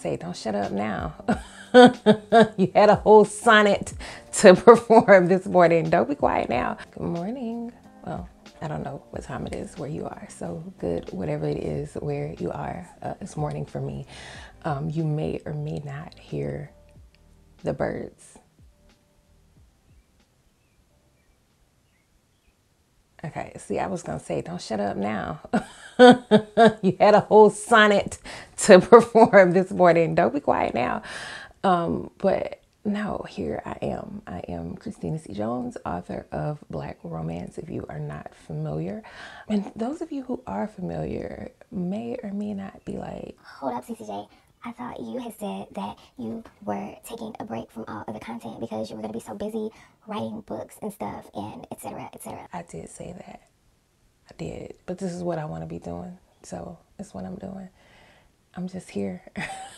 Say, don't shut up now. you had a whole sonnet to perform this morning. Don't be quiet now. Good morning. Well, I don't know what time it is where you are. So good, whatever it is where you are. Uh, it's morning for me. Um, you may or may not hear the birds. Okay, see, I was gonna say, don't shut up now. you had a whole sonnet to perform this morning. Don't be quiet now. Um, but no, here I am. I am Christina C. Jones, author of Black Romance, if you are not familiar. And those of you who are familiar may or may not be like, Hold up, CCJ. I thought you had said that you were taking a break from all other content because you were going to be so busy writing books and stuff and etc. etc. I did say that. I did. But this is what I want to be doing. So it's what I'm doing. I'm just here.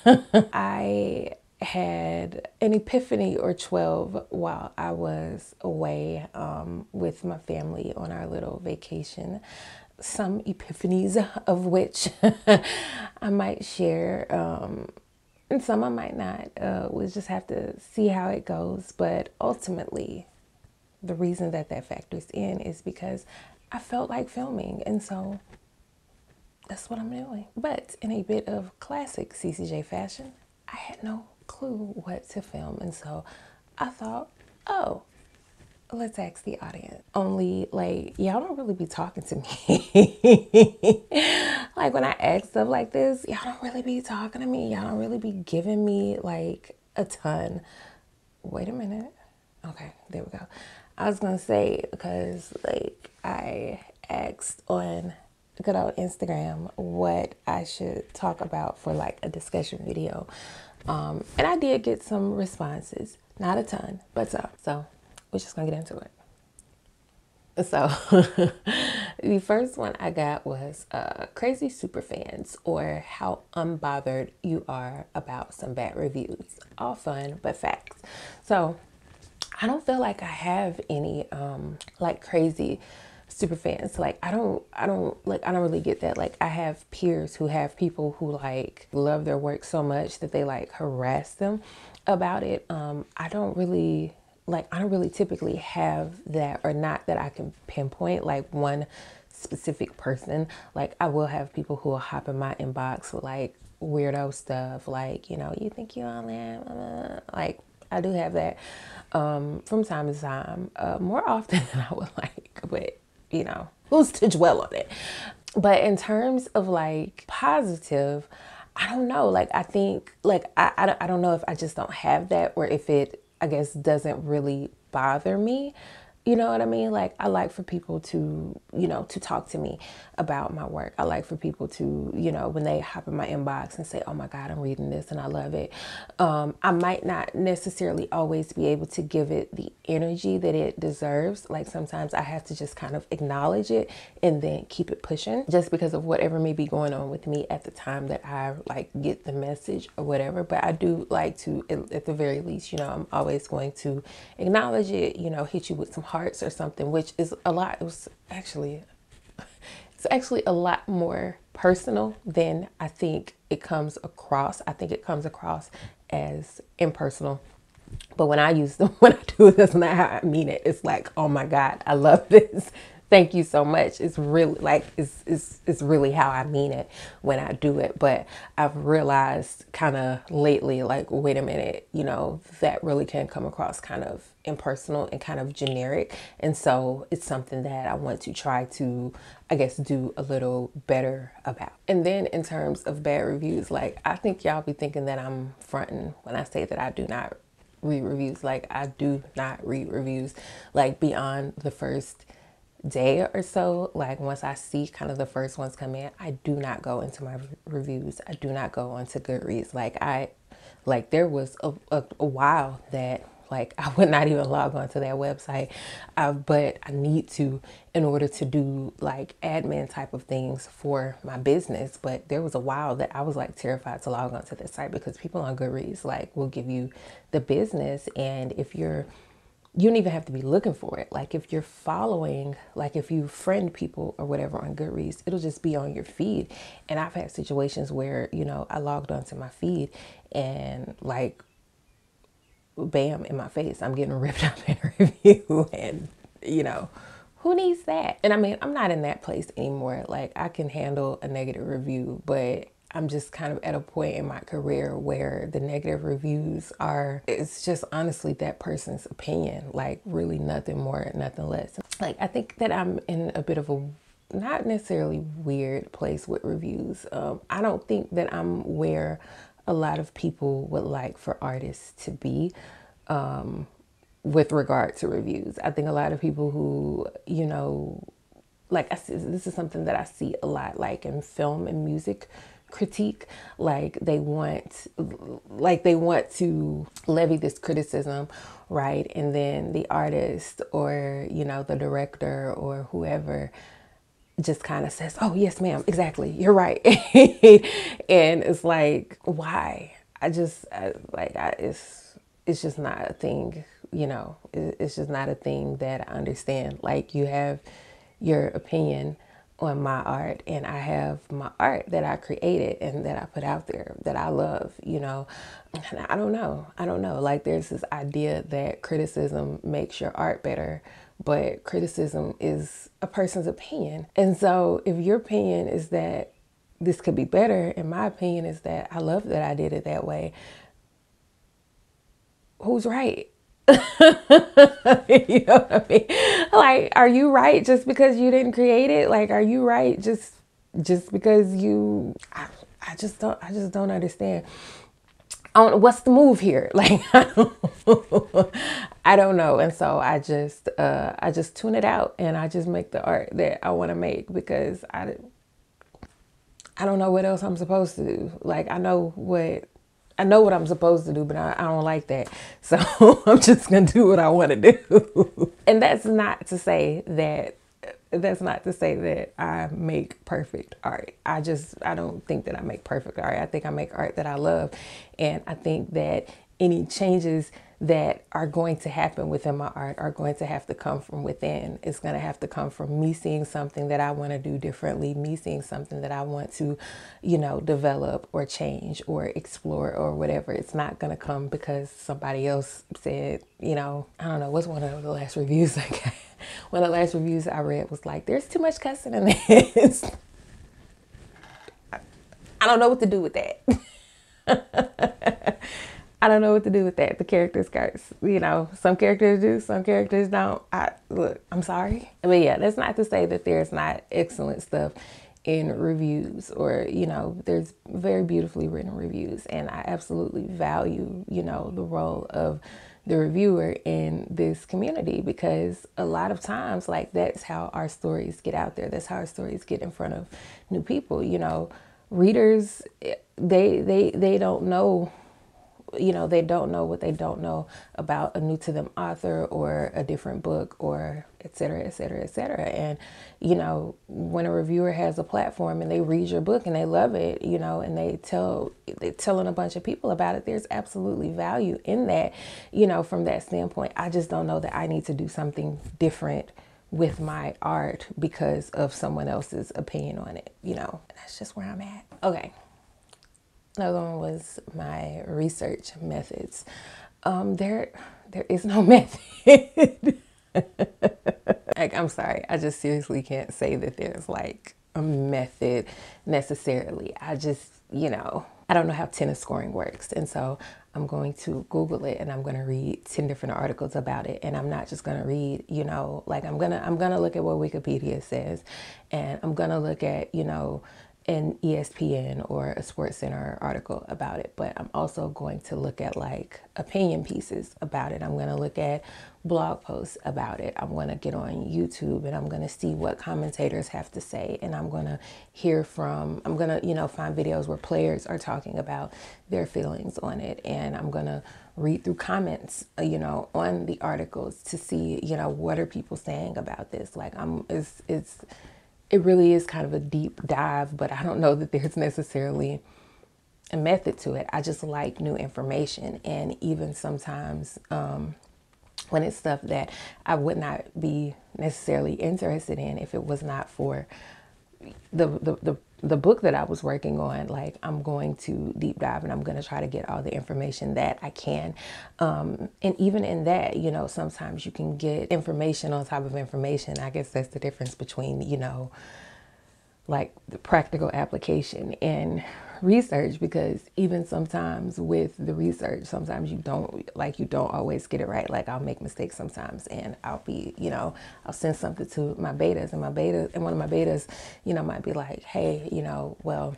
I had an epiphany or 12 while I was away um, with my family on our little vacation. Some epiphanies of which I might share, um, and some I might not. Uh, we'll just have to see how it goes. But ultimately, the reason that that factors in is because I felt like filming, and so that's what I'm doing. But in a bit of classic CCJ fashion, I had no clue what to film. And so I thought, oh, let's ask the audience. Only like y'all don't really be talking to me. like when I ask stuff like this, y'all don't really be talking to me. Y'all don't really be giving me like a ton. Wait a minute. Okay, there we go. I was gonna say because like I asked on good old Instagram what I should talk about for like a discussion video. Um, and I did get some responses, not a ton, but some. So we're just gonna get into it. So the first one I got was uh, crazy super fans or how unbothered you are about some bad reviews. All fun, but facts. So I don't feel like I have any um, like crazy super fans. Like I don't I don't like I don't really get that. Like I have peers who have people who like love their work so much that they like harass them about it. Um I don't really like I don't really typically have that or not that I can pinpoint like one specific person. Like I will have people who will hop in my inbox with like weirdo stuff like, you know, you think you on there like I do have that um, from time to time, uh, more often than I would like, but you know, who's to dwell on it? But in terms of like positive, I don't know. Like, I think, like, I, I, I don't know if I just don't have that or if it, I guess, doesn't really bother me. You know what I mean? Like, I like for people to, you know, to talk to me about my work. I like for people to, you know, when they hop in my inbox and say, oh my God, I'm reading this and I love it. Um, I might not necessarily always be able to give it the energy that it deserves. Like, sometimes I have to just kind of acknowledge it and then keep it pushing just because of whatever may be going on with me at the time that I like get the message or whatever. But I do like to, at the very least, you know, I'm always going to acknowledge it, you know, hit you with some hearts or something, which is a lot. It was actually, it's actually a lot more personal than I think it comes across. I think it comes across as impersonal. But when I use them, when I do that's not how I mean it. It's like, oh my God, I love this thank you so much. It's really like it's it's it's really how I mean it when I do it. But I've realized kind of lately, like, wait a minute, you know, that really can come across kind of impersonal and kind of generic. And so it's something that I want to try to, I guess, do a little better about. And then in terms of bad reviews, like I think y'all be thinking that I'm fronting when I say that I do not read reviews. Like I do not read reviews like beyond the first day or so, like once I see kind of the first ones come in, I do not go into my reviews. I do not go onto Goodreads. Like I, like there was a, a, a while that like I would not even log onto that website, uh, but I need to in order to do like admin type of things for my business. But there was a while that I was like terrified to log onto this site because people on Goodreads like will give you the business, and if you're you don't even have to be looking for it. Like if you're following, like if you friend people or whatever on Goodreads, it'll just be on your feed. And I've had situations where, you know, I logged onto my feed and like bam in my face, I'm getting ripped up in a review and you know, who needs that? And I mean, I'm not in that place anymore. Like I can handle a negative review, but I'm just kind of at a point in my career where the negative reviews are, it's just honestly that person's opinion, like really nothing more, nothing less. Like, I think that I'm in a bit of a not necessarily weird place with reviews. Um, I don't think that I'm where a lot of people would like for artists to be. Um, with regard to reviews, I think a lot of people who, you know, like I see, this is something that I see a lot, like in film and music critique like they want like they want to levy this criticism right? And then the artist or you know the director or whoever just kind of says oh yes ma'am exactly you're right. And it's like why? I just I, like I, it's it's just not a thing you know it, it's just not a thing that i understand. Like you have your opinion on my art and I have my art that I created and that I put out there that I love, you know. And I don't know. I don't know. Like there's this idea that criticism makes your art better, but criticism is a person's opinion. And so if your opinion is that this could be better, and my opinion is that I love that I did it that way, who's right? you know what I mean? Like, are you right just because you didn't create it? Like, are you right just just because you? I, I just don't. I just don't understand. I don't, what's the move here? Like, I don't, I don't know. And so I just, uh, I just tune it out and I just make the art that I want to make because I, I don't know what else I'm supposed to do. Like, I know what I know what I'm supposed to do, but I, I don't like that. So I'm just going to do what I want to do. and that's not to say that that's not to say that I make perfect art. I just I don't think that I make perfect art. I think I make art that I love. And I think that any changes that are going to happen within my art are going to have to come from within. It's going to have to come from me seeing something that I want to do differently, me seeing something that I want to, you know, develop or change or explore or whatever. It's not going to come because somebody else said, you know, I don't know, what's one of the last reviews I got? One of the last reviews I read was like, there's too much cussing in this. I don't know what to do with that. I don't know what to do with that. The characters got, you know, some characters do, some characters don't. I look, I'm sorry. But yeah, that's not to say that there's not excellent stuff in reviews or, you know, there's very beautifully written reviews. And I absolutely value, you know, the role of the reviewer in this community because a lot of times like that's how our stories get out there. That's how our stories get in front of new people. You know, readers eh, they they they don't know you know, they don't know what they don't know about a new to them author or a different book or et cetera, et cetera, et cetera. And, you know, when a reviewer has a platform and they read your book and they love it, you know, and they tell, they're telling a bunch of people about it, there's absolutely value in that, you know, from that standpoint. I just don't know that I need to do something different with my art because of someone else's opinion on it, you know, that's just where I'm at. Okay. Another one was my research methods. Um, there, there is no method. like, I'm sorry, I just seriously can't say that there's like a method necessarily. I just, you know, I don't know how tennis scoring works. And so I'm going to Google it and I'm going to read 10 different articles about it. And I'm not just going to read, you know, like I'm going to, I'm going to look at what Wikipedia says and I'm going to look at, you know, an ESPN or a Sports Center article about it, but I'm also going to look at like opinion pieces about it. I'm going to look at blog posts about it. I'm going to get on YouTube and I'm going to see what commentators have to say and I'm going to hear from I'm going to, you know, find videos where players are talking about their feelings on it and I'm going to read through comments, uh, you know, on the articles to see, you know, what are people saying about this? Like I'm it's it's it really is kind of a deep dive, but I don't know that there's necessarily a method to it. I just like new information. And even sometimes um, when it's stuff that I would not be necessarily interested in if it was not for the the, the the book that I was working on, like I'm going to deep dive and I'm going to try to get all the information that I can. Um, and even in that, you know, sometimes you can get information on top of information. I guess that's the difference between, you know, like the practical application and research because even sometimes with the research sometimes you don't like you don't always get it right. Like i'll make mistakes sometimes and i'll be you know i'll send something to my betas and my betas and one of my betas you know might be like hey you know well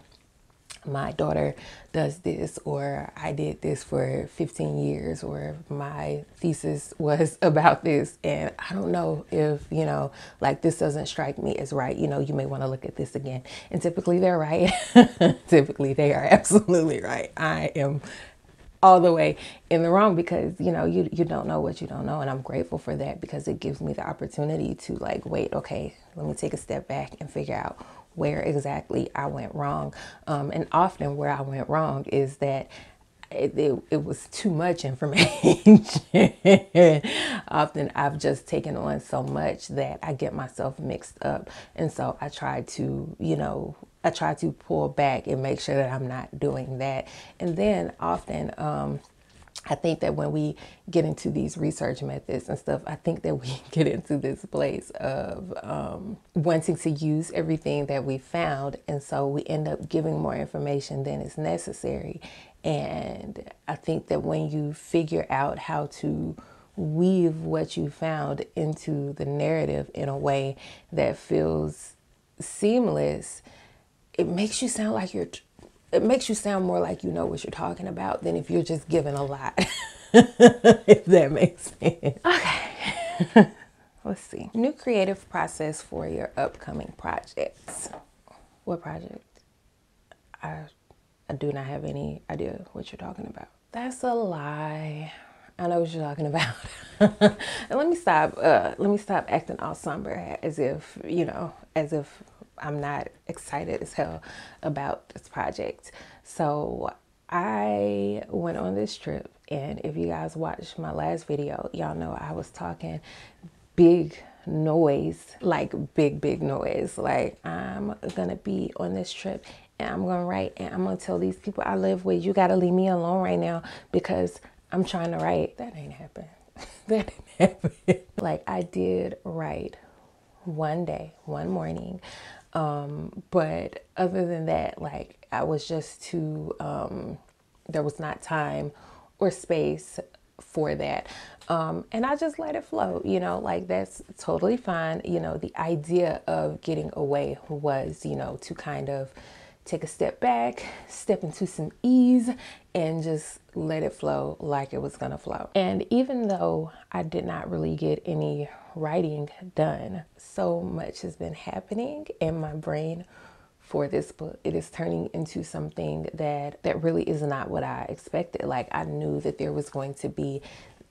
my daughter does this or I did this for 15 years or my thesis was about this. And I don't know if you know like this doesn't strike me as right. You know you may want to look at this again. And typically they're right. Typically they are absolutely right. I am all the way in the wrong because you know you you don't know what you don't know. And I'm grateful for that because it gives me the opportunity to like wait okay let me take a step back and figure out where exactly I went wrong. Um, and often where I went wrong is that it, it, it, was too much information. Often I've just taken on so much that I get myself mixed up. And so I try to, you know, I try to pull back and make sure that I'm not doing that. And then often, um, I think that when we get into these research methods and stuff, I think that we get into this place of um, wanting to use everything that we found. And so we end up giving more information than is necessary. And I think that when you figure out how to weave what you found into the narrative in a way that feels seamless, it makes you sound like you're it makes you sound more like you know what you're talking about than if you're just giving a lot. if that makes sense. Okay. Let's see. New creative process for your upcoming projects. What project? I, I do not have any idea what you're talking about. That's a lie. I know what you're talking about. and let me stop. Uh, let me stop acting all somber, as if you know, as if I'm not excited as hell about this project. So I went on this trip, and if you guys watched my last video, y'all know I was talking big noise, like big, big noise. Like, I'm gonna be on this trip and I'm gonna write and I'm gonna tell these people I live with, you gotta leave me alone right now because I'm trying to write. That ain't happened. that ain't happened. like, I did write one day, one morning. Um, but other than that, like I was just too, um, there was not time or space for that. Um, and I just let it flow, you know, like that's totally fine. You know, the idea of getting away was, you know, to kind of take a step back, step into some ease, and just let it flow like it was gonna flow. And even though I did not really get any writing done. So much has been happening in my brain for this book. It is turning into something that that really is not what I expected. Like I knew that there was going to be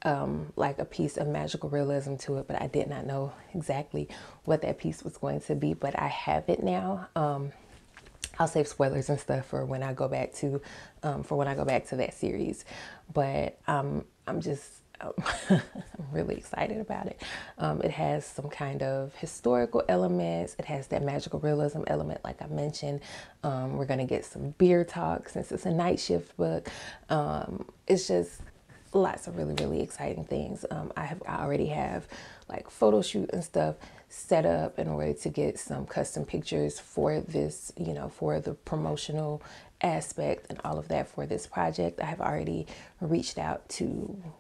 um, like a piece of magical realism to it, but I did not know exactly what that piece was going to be. But I have it now. Um, I'll save spoilers and stuff for when I go back to um, for when I go back to that series. But um, I'm just I'm really excited about it. Um, it has some kind of historical elements. It has that magical realism element, like I mentioned. Um, we're gonna get some beer talk since it's a night shift book. Um, it's just lots of really really exciting things. Um, I have I already have like photo shoot and stuff set up in order to get some custom pictures for this, you know, for the promotional aspect and all of that for this project. I have already reached out to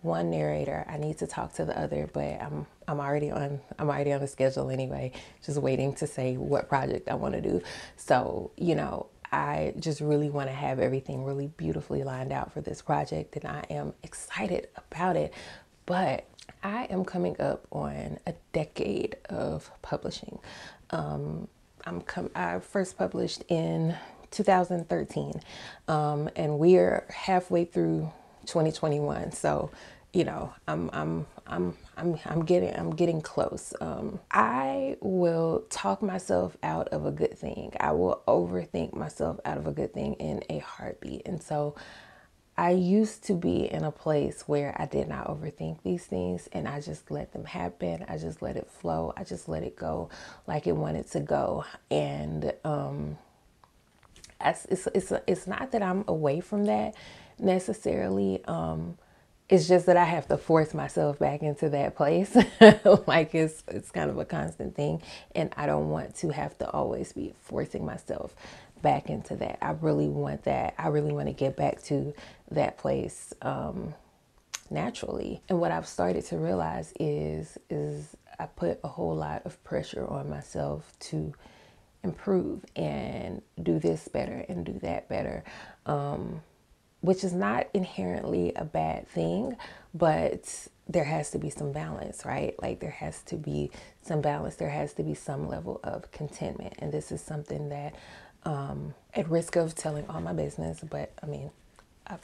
one narrator. I need to talk to the other, but I'm I'm already on I'm already on the schedule anyway, just waiting to say what project I want to do. So, you know, I just really want to have everything really beautifully lined out for this project and I am excited about it. But I am coming up on a decade of publishing. Um, I'm com- I first published in 2013, um, and we're halfway through 2021. So, you know, I'm I'm I'm I'm I'm getting I'm getting close. Um, I will talk myself out of a good thing. I will overthink myself out of a good thing in a heartbeat, and so I used to be in a place where I did not overthink these things and I just let them happen. I just let it flow. I just let it go like it wanted to go. And um, it's, it's, it's, not that I'm away from that necessarily. Um, it's just that I have to force myself back into that place. like it's it's kind of a constant thing and I don't want to have to always be forcing myself back into that. I really want that. I really want to get back to that place um, naturally. And what I've started to realize is is I put a whole lot of pressure on myself to improve and do this better and do that better. Um, which is not inherently a bad thing, but there has to be some balance, right? Like there has to be some balance. There has to be some level of contentment. And this is something that, um, at risk of telling all my business, but I mean, I've,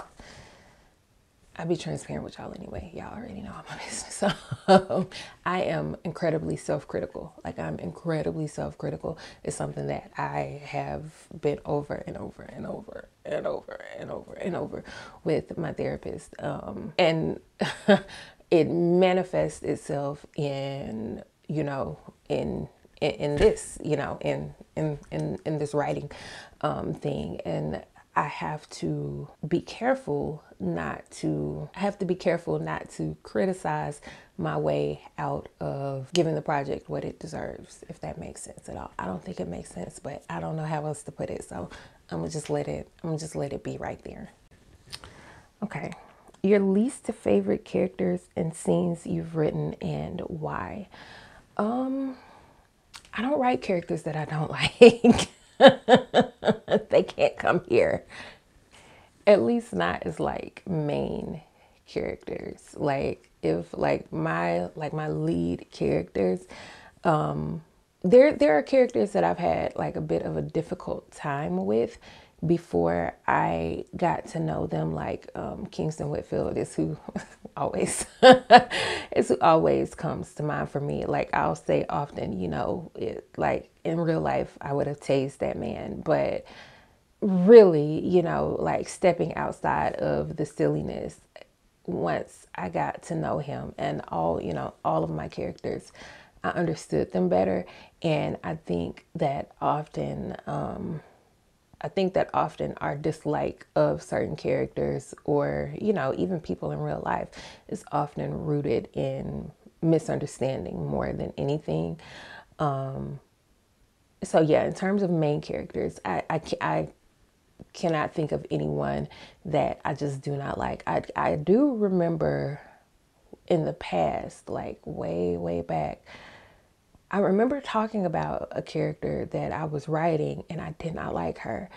I'll be transparent with y'all anyway. Y'all already know all my business. So I am incredibly self-critical. Like I'm incredibly self-critical. It's something that I have been over and over and over and over and over and over with my therapist. Um, and it manifests itself in, you know, in in, this, you know, in in in, in this writing um, thing. And I have to be careful not to, I have to be careful not to criticize my way out of giving the project what it deserves, if that makes sense at all. I don't think it makes sense, but I don't know how else to put it. So I'm gonna just let it, I'm gonna just let it be right there. Okay. Your least favorite characters and scenes you've written and why? Um, I don't write characters that I don't like. they can't come here. At least not as like main characters. Like if like my like my lead characters, um, there there are characters that I've had like a bit of a difficult time with before I got to know them, like um, Kingston Whitfield is who always is who always comes to mind for me. Like I'll say often, you know, it, like in real life, I would have tased that man, but really, you know, like stepping outside of the silliness once I got to know him and all, you know, all of my characters, I understood them better. And I think that often, um, I think that often our dislike of certain characters or, you know, even people in real life is often rooted in misunderstanding more than anything. Um, so, yeah, in terms of main characters, I, I, I cannot think of anyone that I just do not like. I, I do remember in the past, like way, way back, I remember talking about a character that I was writing and I did not like her.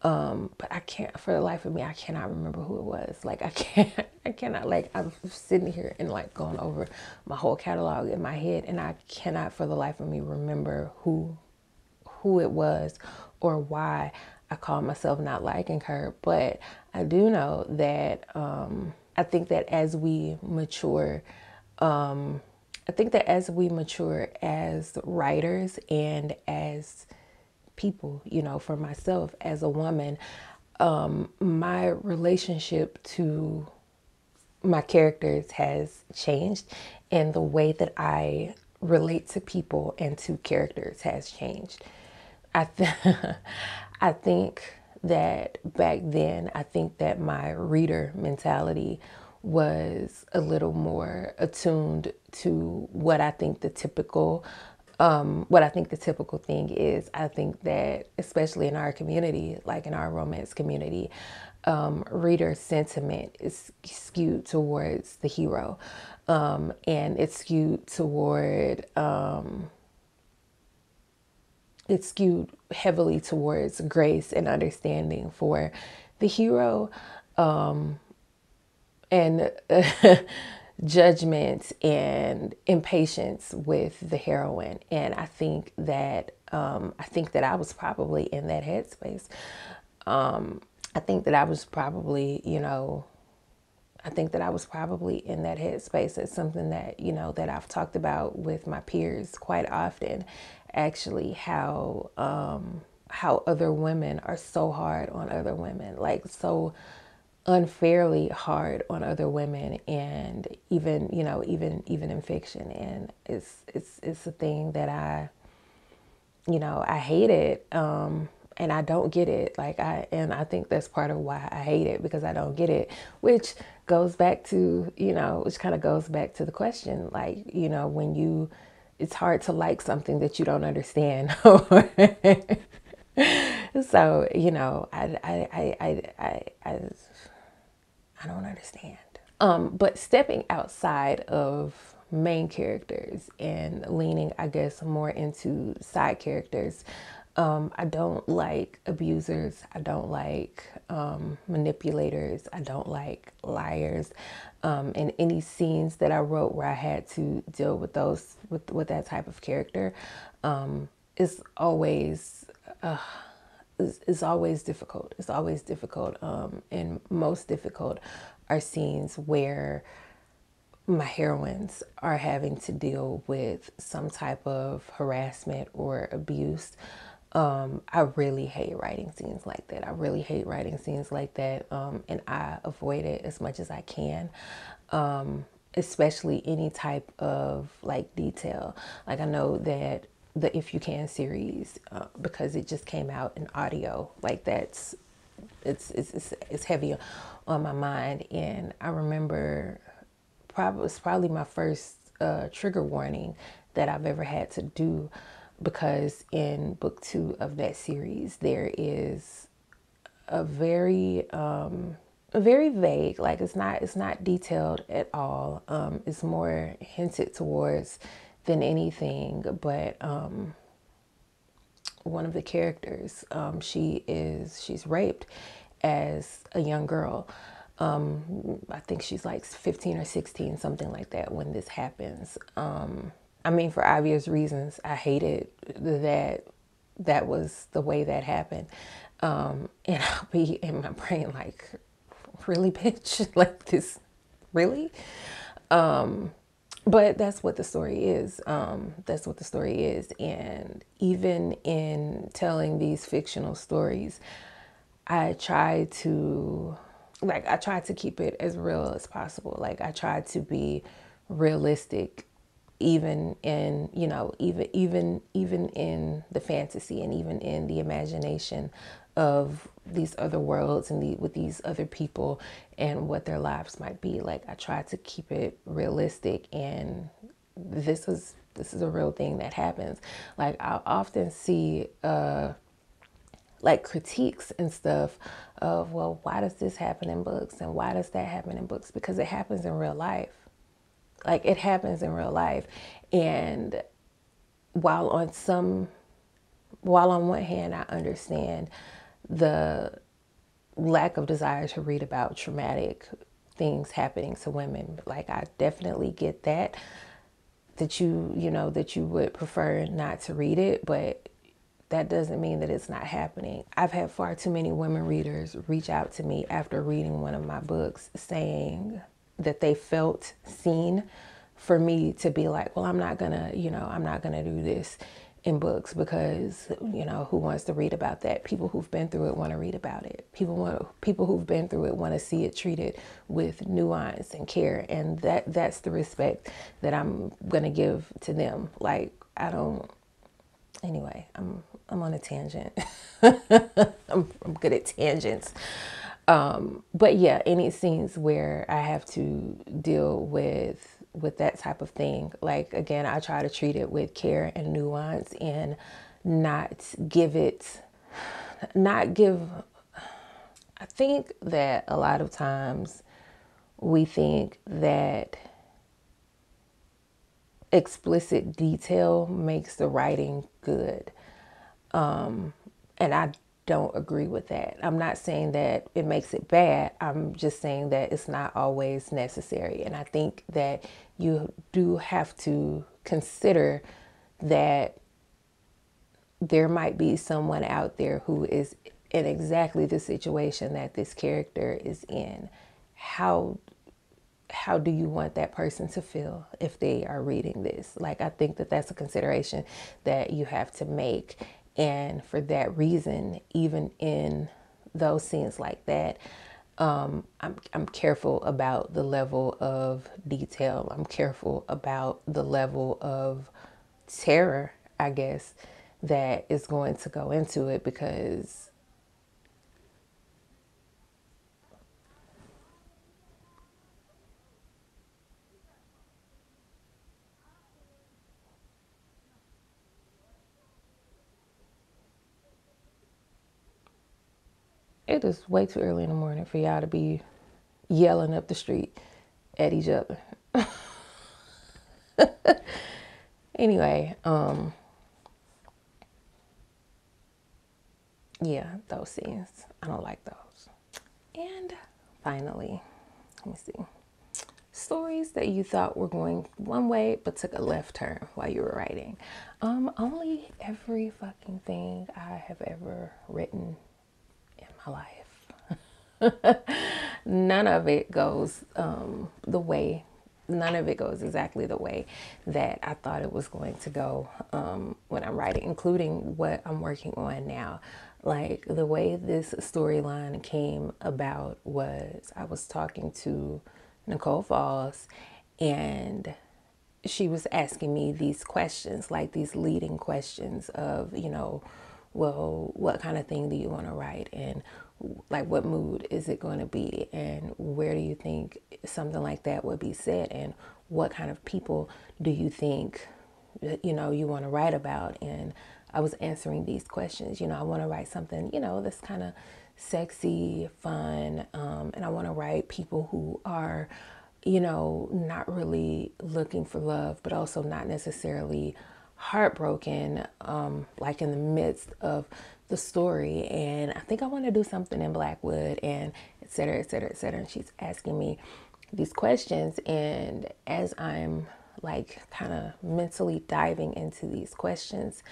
Um, but I can't for the life of me, I cannot remember who it was. Like I can't I cannot like I'm sitting here and like going over my whole catalog in my head and I cannot for the life of me remember who who it was or why I call myself not liking her. But I do know that um, I think that as we mature, um, I think that as we mature as writers and as people, you know, for myself as a woman, um, my relationship to my characters has changed, and the way that I relate to people and to characters has changed. I th- I think that back then, I think that my reader mentality was a little more attuned to what I think the typical um, what I think the typical thing is. I think that especially in our community, like in our romance community, um, reader sentiment is skewed towards the hero, um, and it's skewed toward um, it's skewed heavily towards grace and understanding for the hero. Um, and judgment and impatience with the heroine. And I think that um, I think that I was probably in that headspace. Um, I think that I was probably, you know, I think that I was probably in that headspace. It's something that, you know, that I've talked about with my peers quite often, actually, how um, how other women are so hard on other women, like so unfairly hard on other women and even you know even even in fiction and it's it's it's a thing that I you know I hate it um and I don't get it. Like I and I think that's part of why I hate it because I don't get it which goes back to you know which kind of goes back to the question like you know when you it's hard to like something that you don't understand. So you know I I I I I, I I don't understand. Um, but stepping outside of main characters and leaning, I guess, more into side characters. Um, I don't like abusers. I don't like um, manipulators. I don't like liars. Um, and any scenes that I wrote where I had to deal with those with with that type of character um, is always. Uh, is, is always difficult. It's always difficult. Um, and most difficult are scenes where my heroines are having to deal with some type of harassment or abuse. Um, I really hate writing scenes like that. I really hate writing scenes like that. Um, and I avoid it as much as I can. Um, especially any type of like detail. Like I know that the If You Can series uh, because it just came out in audio. Like that's it's it's it's, it's heavy on my mind, and I remember probably it's probably my first uh, trigger warning that I've ever had to do because in book two of that series there is a very um, very vague like it's not it's not detailed at all um, it's more hinted towards than anything. But um, one of the characters, um, she is she's raped as a young girl. Um, I think she's like 15 or 16, something like that, when this happens. Um, I mean, for obvious reasons, I hated that that was the way that happened. Um, and I'll be in my brain like, really, bitch? like this, really? Um, but that's what the story is. Um, that's what the story is. And even in telling these fictional stories, I try to, like, I try to keep it as real as possible. Like, I try to be realistic even in you know even even even in the fantasy and even in the imagination of these other worlds and the, with these other people and what their lives might be. Like I try to keep it realistic and this is this is a real thing that happens. Like I often see uh like critiques and stuff of well why does this happen in books and why does that happen in books because it happens in real life like it happens in real life and while on some while on one hand i understand the lack of desire to read about traumatic things happening to women. Like I definitely get that that you, you know, that you would prefer not to read it, but that doesn't mean that it's not happening. I've had far too many women readers reach out to me after reading one of my books saying that they felt seen for me to be like, well, I'm not going to, you know, I'm not going to do this in books because you know who wants to read about that? People who've been through it want to read about it. People want people who've been through it want to see it treated with nuance and care and that that's the respect that I'm going to give to them. Like I don't anyway I'm I'm on a tangent. I'm, I'm good at tangents. Um, but yeah any scenes where I have to deal with with that type of thing. Like again, I try to treat it with care and nuance and not give it not give I think that a lot of times we think that explicit detail makes the writing good. Um, and I don't agree with that. I'm not saying that it makes it bad. I'm just saying that it's not always necessary. And I think that you do have to consider that there might be someone out there who is in exactly the situation that this character is in. How how do you want that person to feel if they are reading this? Like I think that that's a consideration that you have to make and for that reason, even in those scenes like that, Um, I'm, I'm careful about the level of detail. I'm careful about the level of terror, I guess, that is going to go into it because it is way too early in the morning for y'all to be yelling up the street at each other. anyway, um yeah, those scenes. I don't like those. And finally, let me see. Stories that you thought were going one way but took a left turn while you were writing. Um, only every fucking thing I have ever written my life. None of it goes um, the way none of it goes exactly the way that I thought it was going to go um, when I'm writing, including what I'm working on now. Like the way this storyline came about was I was talking to Nicole Falls and she was asking me these questions, like these leading questions of, you know, well, what kind of thing do you want to write? And like, what mood is it going to be? And where do you think something like that would be said? And what kind of people do you think, you know, you want to write about? And I was answering these questions. You know, I want to write something, you know, that's kind of sexy, fun, um, and I want to write people who are, you know, not really looking for love, but also not necessarily heartbroken, um, like in the midst of the story. And I think I want to do something in Blackwood and et cetera, et cetera, et cetera. And she's asking me these questions. And as I'm like kind of mentally diving into these questions,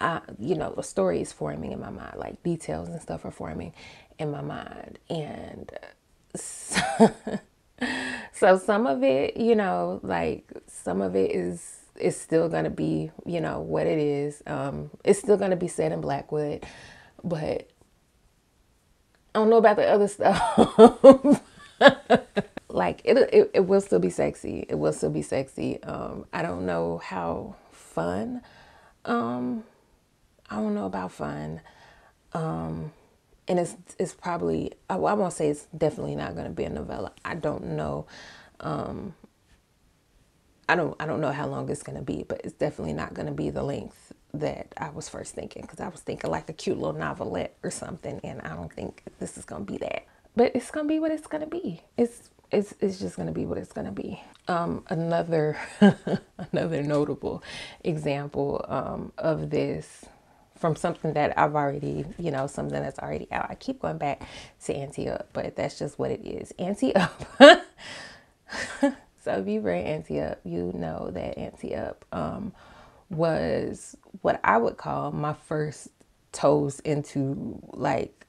uh, you know, the story is forming in my mind, like details and stuff are forming in my mind. And so, so some of it, you know, like some of it is is still gonna be, you know, what it is. Um, it's still gonna be set in Blackwood, but I don't know about the other stuff. like it, it, it will still be sexy. It will still be sexy. Um, I don't know how fun um, I don't know about fun. Um, and it's it's probably I, I won't say it's definitely not going to be a novella. I don't know. Um, I don't I don't know how long it's going to be, but it's definitely not going to be the length that I was first thinking because I was thinking like a cute little novelette or something, and I don't think this is going to be that. But it's going to be what it's going to be. It's it's it's just going to be what it's going to be. Um, another another notable example um, of this from something that I've already, you know, something that's already out. I keep going back to Ante Up, but that's just what it is. Ante Up. so if you've read Ante Up, you know that Ante Up um, was what I would call my first toes into like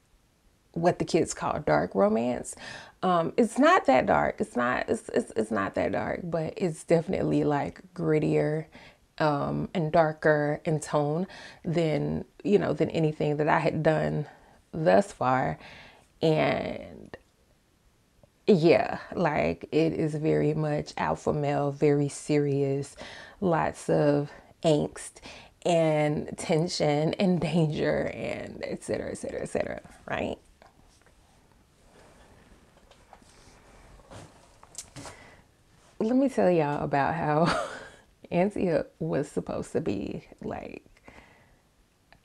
what the kids call dark romance. Um, it's not that dark. It's not. It's, it's it's not that dark, but it's definitely like grittier um, and darker in tone than you know than anything that I had done thus far, and yeah, like it is very much alpha male, very serious, lots of angst and tension and danger and etc etc etc right? Let me tell y'all about how Ante Up was supposed to be like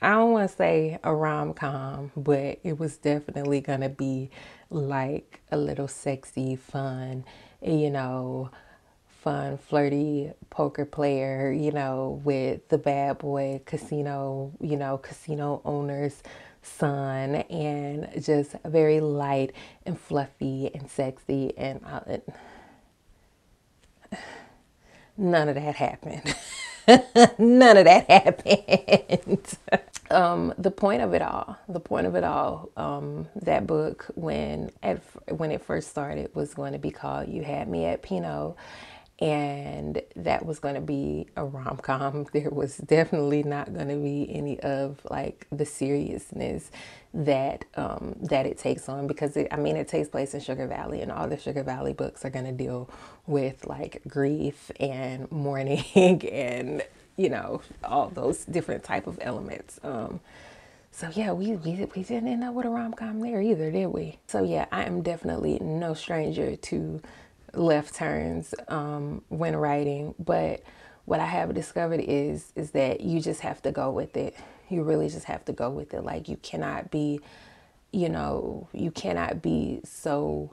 I don't want to say a rom com, but it was definitely gonna be like a little sexy, fun, you know, fun, flirty poker player, you know, with the bad boy casino, you know, casino owner's son, and just very light and fluffy and sexy and. Uh, None of that happened. None of that happened. Um, the point of it all, the point of it all, um, that book when at when it first started was going to be called "You Had Me at Pinot," and that was going to be a rom com. There was definitely not going to be any of like the seriousness that um, that it takes on because it, I mean it takes place in Sugar Valley, and all the Sugar Valley books are going to deal with like grief and mourning and you know all those different type of elements. Um, so yeah, we, we we didn't end up with a rom com there either, did we? So yeah, I am definitely no stranger to left turns um, when writing, but what I have discovered is is that you just have to go with it. You really just have to go with it. Like you cannot be, you know, you cannot be so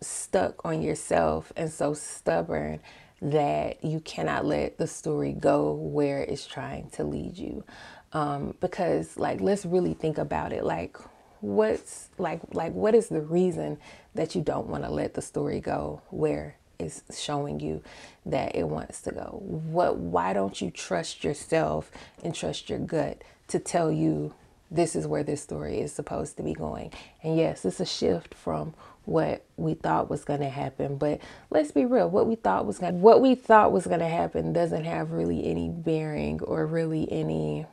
stuck on yourself and so stubborn that you cannot let the story go where it's trying to lead you. Um, because like let's really think about it. Like what's like like what is the reason that you don't want to let the story go where it's showing you that it wants to go what why don't you trust yourself and trust your gut to tell you this is where this story is supposed to be going and yes it's a shift from what we thought was going to happen but let's be real what we thought was going what we thought was going to happen doesn't have really any bearing or really any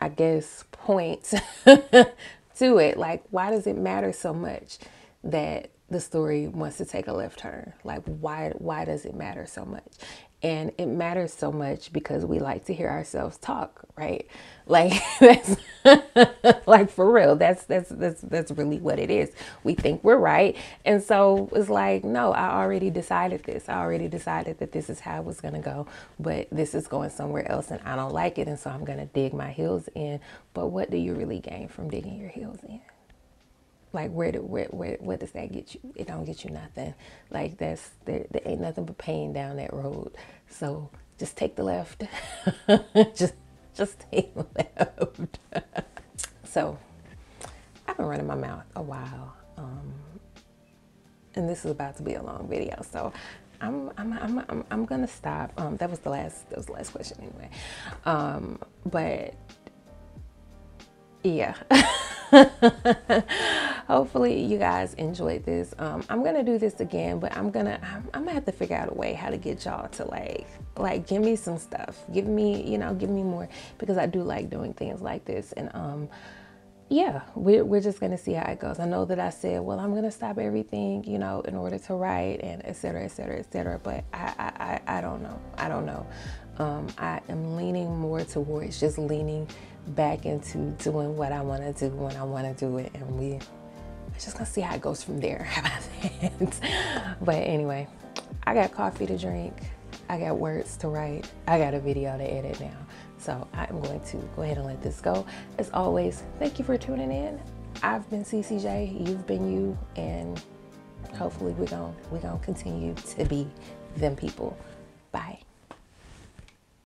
I guess, point to it. Like, why does it matter so much that the story wants to take a left turn? Like, why why does it matter so much? And it matters so much because we like to hear ourselves talk, right? Like that's like for real. That's that's that's that's really what it is. We think we're right. And so it's like, no, I already decided this. I already decided that this is how it was gonna go, but this is going somewhere else and I don't like it and so I'm gonna dig my heels in. But what do you really gain from digging your heels in? Like where, do, where where what does that get you it don't get you nothing like that's there, there ain't nothing but pain down that road so just take the left just just take the left so i've been running my mouth a while um, and this is about to be a long video so I'm I'm I'm I'm, I'm gonna stop. Um, that was the last that was the last question anyway. Um, but yeah. hopefully you guys enjoyed this. Um, i'm gonna do this again but i'm gonna I'm, I'm, gonna have to figure out a way how to get y'all to like like give me some stuff. Give me you know give me more because i do like doing things like this. And um yeah we're, we're just gonna see how it goes. I know that i said well i'm gonna stop everything you know in order to write and etc etc etc but I, I i i don't know. I don't know. Um, i am leaning more towards just leaning back into doing what I want to do when I want to do it. And we just gonna see how it goes from there. But anyway, I got coffee to drink. I got words to write. I got a video to edit now. So I'm going to go ahead and let this go. As always, thank you for tuning in. I've been CCJ, you've been you, and hopefully we're gonna we're gonna continue to be them people. Bye.